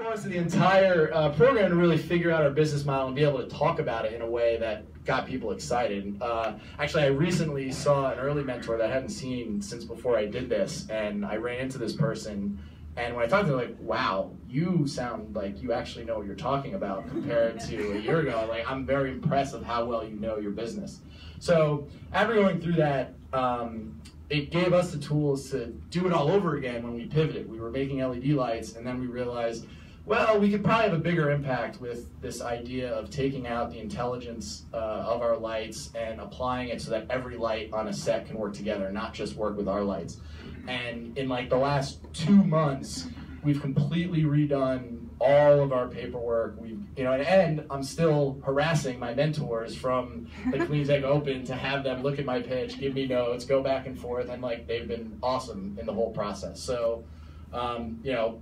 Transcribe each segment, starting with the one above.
course of the entire uh, program to really figure out our business model and be able to talk about it in a way that got people excited. Uh, actually, I recently saw an early mentor that I hadn't seen since before I did this, and I ran into this person. And when I talked to them, like, wow, you sound like you actually know what you're talking about compared to a year ago. Like, I'm very impressed of how well you know your business. So after going through that, um, it gave us the tools to do it all over again when we pivoted. We were making LED lights, and then we realized, well, we could probably have a bigger impact with this idea of taking out the intelligence uh, of our lights and applying it so that every light on a set can work together, not just work with our lights. And in like the last two months, we've completely redone all of our paperwork. We, you know, and, and I'm still harassing my mentors from the Cleantech Open to have them look at my pitch, give me notes, go back and forth, and like they've been awesome in the whole process. So, um, you know,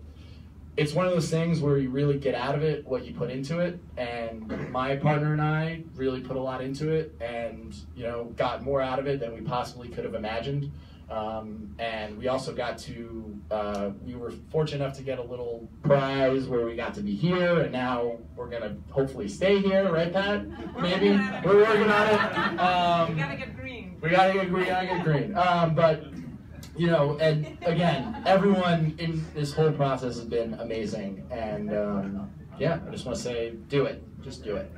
it's one of those things where you really get out of it what you put into it. And my partner and I really put a lot into it, and you know, got more out of it than we possibly could have imagined. Um, and we also got to, uh, we were fortunate enough to get a little prize where we got to be here, and now we're going to hopefully stay here, right, Pat? Maybe? We're working on it. Um, we got to get green. We got to get green, to get green. Um, but, you know, and again, everyone in this whole process has been amazing. And um, yeah, I just want to say, do it. Just do it.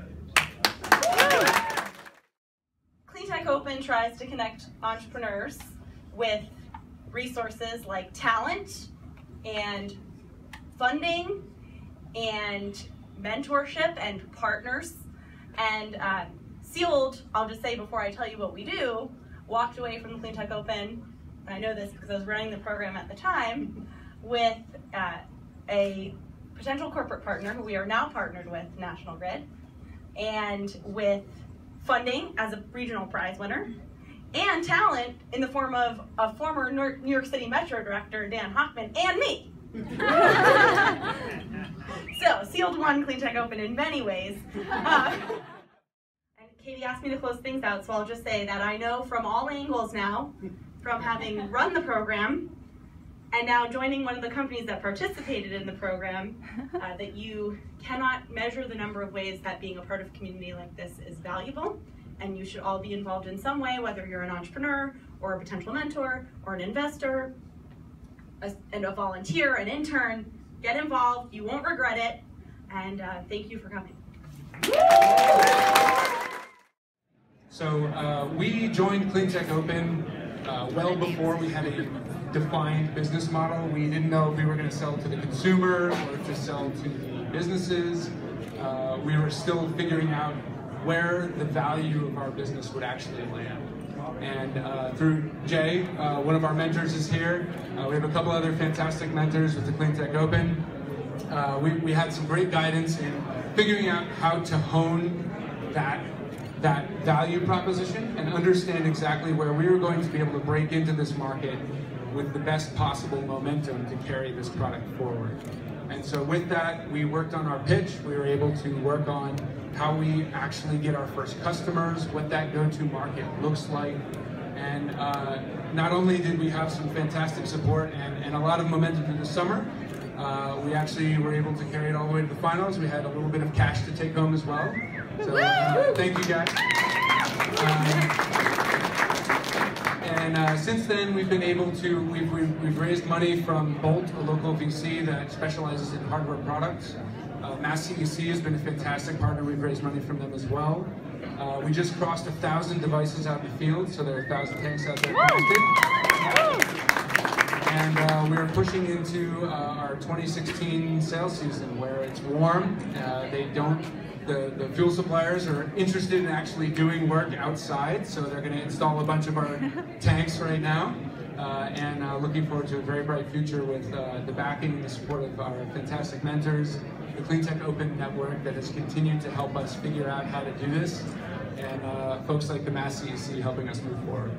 Cleantech Open tries to connect entrepreneurs with resources like talent and funding and mentorship and partners. And uh, Sealed, I'll just say before I tell you what we do, walked away from the Cleantech Open, and I know this because I was running the program at the time, with uh, a potential corporate partner who we are now partnered with, National Grid, and with funding as a regional prize winner, and talent in the form of a former New York City Metro director, Dan Hoffman, and me. so, sealed won Cleantech Open in many ways. Uh, and Katie asked me to close things out, so I'll just say that I know from all angles now, from having run the program, and now joining one of the companies that participated in the program, uh, that you cannot measure the number of ways that being a part of a community like this is valuable and you should all be involved in some way, whether you're an entrepreneur or a potential mentor or an investor, a, and a volunteer, an intern. Get involved. You won't regret it. And uh, thank you for coming. So uh, we joined Cleantech Open uh, well before we had a defined business model. We didn't know if we were going to sell to the consumer or to sell to the businesses. Uh, we were still figuring out where the value of our business would actually land. And uh, through Jay, uh, one of our mentors is here. Uh, we have a couple other fantastic mentors with the Cleantech Open. Uh, we, we had some great guidance in figuring out how to hone that, that value proposition and understand exactly where we were going to be able to break into this market with the best possible momentum to carry this product forward. And so with that, we worked on our pitch. We were able to work on how we actually get our first customers, what that go-to market looks like. And uh, not only did we have some fantastic support and, and a lot of momentum through the summer, uh, we actually were able to carry it all the way to the finals. We had a little bit of cash to take home as well. So uh, thank you guys. Um, and uh, since then, we've been able to, we've, we've, we've, raised money from Bolt, a local VC that specializes in hardware products. Uh, Mass CEC has been a fantastic partner. We've raised money from them as well. Uh, we just crossed a thousand devices out in the field, so there are a thousand tanks out there. And uh, we're pushing into uh, our 2016 sales season where it's warm. Uh, they don't the, the fuel suppliers are interested in actually doing work outside, so they're going to install a bunch of our tanks right now. Uh, and uh, looking forward to a very bright future with uh, the backing and the support of our fantastic mentors, the Cleantech Open Network that has continued to help us figure out how to do this, and uh, folks like the Mass CEC helping us move forward.